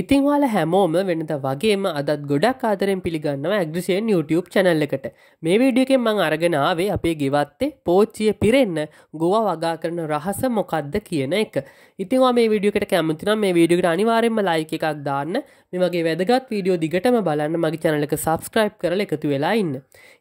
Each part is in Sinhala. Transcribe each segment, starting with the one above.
ඉතිං වාල හැමෝම වෙනද වගේම අදත් ගොඩක් ආදරෙන් පිළිගන්නවා ඇග්‍රිසියෙන් YouTube චැනල් එකට. මේ වීඩියකෙන් මං අරගෙනාවේ අපේ ගෙවත්තේ පෝච්චිය පිරෙන්න ගොව වගා කරන රහස මොකක්ද කියන එක. ඉතින්වා මේ විඩියකට කැමතිනම් මේ වීඩියකට අනිවාරෙන්ම ලයික එකක් දාන්න. මෙමගේ වැදගත් වීඩියෝ දිගටම බලන්න මගේ චැනලක සබස්ක්‍රයිබ් කරල එකතු වෙලා ඉන්න.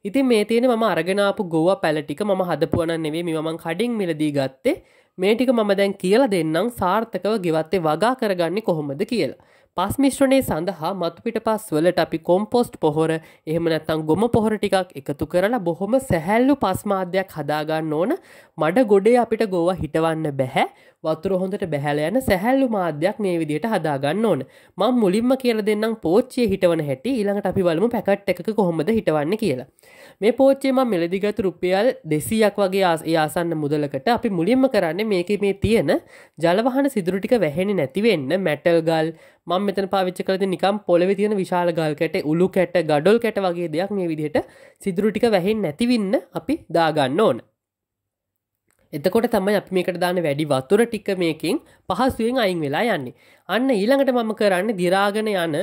ඉතින් මේ තියෙන ම අරගෙනාපු ගොව පැලටික ම හදපුවන නෙවේ මමන් කඩින් මිලදී ගත්තේ. මේ ටික මම දැන් කියලා දෙන්නම් සාර්ථකව ගෙවත්තේ වගා කරගන්නේ කොහොමද කියලා. පස් මිශ්‍රණය සඳහා මතුපිට පස් වලට අපි කොම්පොස්ට් පොහොර එහෙම නැත්තං ගොම පොහොර ටිකක් එකතු කරලා බොහොම සැහැල්ලු පස්මාධ්‍යයක් හදාගන්න ඕන. මඩ ගොඩේ අපිට ගෝව හිටවන්න බැහැ. වතුර හොඳට බැහැල යන සැහැල්ලු මාධ්‍යයක් මේ විදියට හදාගන්න ඕන. මං මුලින්ම කියල දෙන්නම් පෝච්චිය හිටවන හැටි ඊළඟට අපි බලමු පැකට් එක කොහොමද හිටවන්න කියලා. මේ පෝච්චේම මෙලදිගත රුපියල් දෙසීයක් වගේ ආසන්න මුදලකට අපි මුලින්ම කරන්න මේක මේ තියෙන ජලවහන සිදුරුටික වැහෙනි නැතිවෙන්න මැටල් ගල්. මං මෙතන පාවිච්ච කලති නිකම් පොළවෙ තියෙන විශාල ගල් කැට උළු කැට ගඩොල් කැට වගේ දෙයක් මේ විදිහට සිදුරු ටික වැහෙන් නැතිවින්න අපි දාගන්න ඕන. එතකොට තමයි අපි මේකට දාන වැඩි වතුර ටික මේකින් පහසුවෙන් අයින් වෙලා යන්නේ. අන්න ඊළඟට මම කරන්න දිරාගෙන යන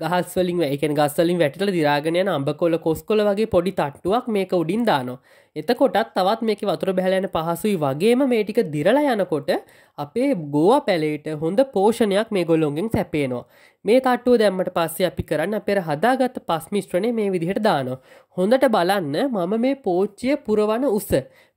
ගහස්වලින් එකන ගස්වලින් වැටල දිරාගෙන යන අම්බකොල කොස්කොල වගේ පොඩි තට්ටුවක් මේක උඩින් දානවා. එතකොටත් තවත් මේක වතුර බැහලයන පහසුයි වගේම මේටික දිරලා යනකොට අපේ ගෝව පැලේට හොඳ පෝෂණයක් මේ ගොල්ලොන්ගෙන් සැපේනවා. මේ තට්ටුව දැම්මට පස්සේ අපි කරන්න පෙර හදාගත්ත පස්මිස්ට්‍රණය මේ විදිහට දානවා. හොඳට බලන්න මම මේ පෝච්චිය පුරවන උස.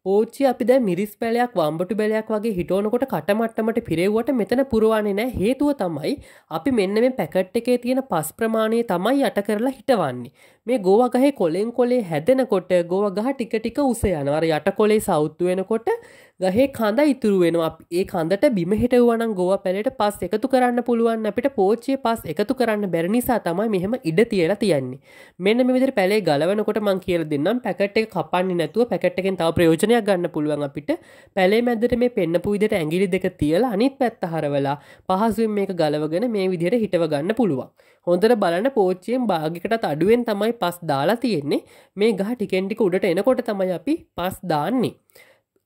පෝච්චි අපි දැ මිරිස් පැලයක් වම්බටු බැලයක් වගේ හිටෝනකොට කටමට්ටමට පිරෙව්වට මෙතන පුරුවානේ නෑ හේතුව තමයි අපි මෙන්න මේ පැකට් එකේ තියෙන පස් ප්‍රමාණය තමයි යට කරලා හිටවන්නේ. මේ ගෝවගහේ කොලෙන් කොලේ හැදෙනකොට ගෝව ගහ ටික ටික උස යනවර යට කොලේ සෞත්තු වෙනකොට ගහේ කඳ ඉතුරු වෙනවා. ඒ කඳට බිම හිටවුවනම් ගෝව පැලට පස් එකතු කරන්න පුළුවන්. අපිට පෝච්චිය පස් එකතු කරන්න බැරි නිසා තමයි මෙහෙම ඉඩ තියලා තියන්නේ. මෙන්න මෙවිදිර පැලේ ගලවනකොට මං කියල දෙන්නම්. පැකට් එක කපන්නේ නැතුව පැකට් එකෙන් තව ප්‍රයෝජනයක් ගන්න පුළුවන් අපිට. පැලේ මැදට මේ පෙන්න්නපු විදිට ඇගිලි දෙක තියලා අනිත් පැත්ත හරවලා පහසුවෙන් මේක ගලවගෙන මේ විදිහට හිටව ගන්න පුළුවන්. හොඳට බලන පෝච්චියෙන් භාගිකටත් අඩුවෙන් තමයි පස් දාලා තියෙන්නේ. මේ ගහ ටිකෙන්ටික උඩට එනකොට තමයි අපි පස් දාන්නේ.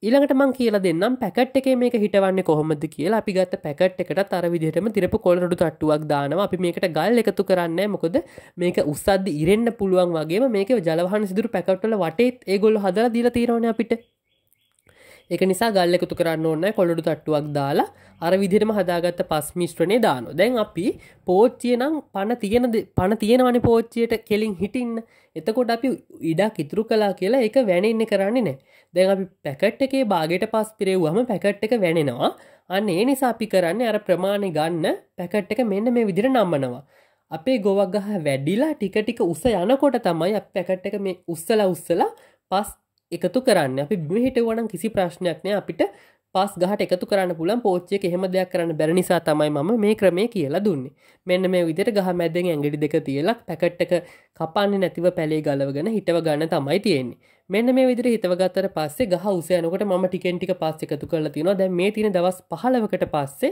ඊළඟට මං කියලා දෙන්නම් පැකට් එක මේක හිටවන්නේ කොහොමද කියලා. අපි ගත්ත පැකට් එකට තර විදිහටම තිරපු කොළරඩු තට්ටුවක් දානවා. අපි මේකට ගල් එකතු කරන්න මොකද මේක උස්සද්ද ඉරෙන්න්න පුළුවන් වගේ මේක ජලවහන් සිදුරු පැකට්වල වටේත් ඒගොල්ල හදලා දීලා තීරවන අපිට. එක නිසා ගල්ල එකතු කරන්න ඕන්න කොළඩු තට්ටුවක් දාලා අර විදිරම හදාගත්ත පස් මිශ්‍රණය දාන දැන් අපි පෝච්චිය නම් පණ තියෙන පණ තියෙනවන පෝච්චියට කෙලින් හිටින්න. එතකොට අපි ඉඩක් ඉතුරු කලා කියලා එක වැනෙන්න කරන්නේ නෑ දැන් අපි පැකට් එකේ බාගට පස් පිරෙව්වම පැකට් එක වැනෙනවා. අන්න ඒ නිසා අපි කරන්න අර ප්‍රමාණය ගන්න පැකට් එක මෙන්න මේ විදිර නම්මනවා. අපේ ගොවක් ගහ වැඩිලා ටික ටික උස යනකොට තමයි අප පැකට් එක මේ උස්සලා උස්සලා පස් එකතු කරන්න. අපි බිහිට වනම් කිසි ප්‍රශ්නයක් නෑ අපිට පස් ගහට එකතු කරන්න පුලන් පෝච්චය එහෙම දෙයක් කරන්න බැරි නිසා තමයි මම මේ ක්‍රමය කියලා දුන්නේ. මෙන්න මේ විදිට ගහ මැදෙන් ඇඟඩි දෙක තියලක් පැකට්ටක කපන්න නැතිව පැළේ ගලවගෙන හිටව ගන්න තමයි තියෙන්නේ. මෙන්න මේ විදිර හිතවගත්තර පස්සේ ගහ උසයනකොට ම ටිකෙන්ටික පස්ස එකතු කරලා තිනවා දැ මේ තින දවස් පහලවකට පස්සේ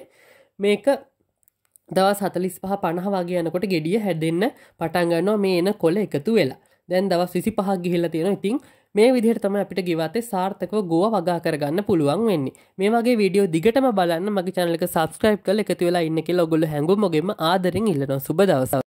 මේක දවස් හතලිස් පහ පණහ වගේ යනකොට ගෙඩිය හැදෙන්න්න පටන්ගන්නවා මේ එන කොල එකතු වෙලා. දැන් දවස් විසි පහක් ගිහිල්ල තියෙන ඉතින් මේ විදිහට තම අපිට ගිවතේ සාර්ථකව ගෝව වගා කරගන්න පුළුවන් වෙන්නේ. මේ වගේ වීඩියෝ දිගටම බලන්න මගේ චැනලක සබස්ක්‍රයිබ් කල එකතු වෙලා ඉන්න කියලා ඔගොල්ලෝ හැඟුම් මොගෙම ආදරෙන් ඉල්ලනවා. සුබ දවසක්.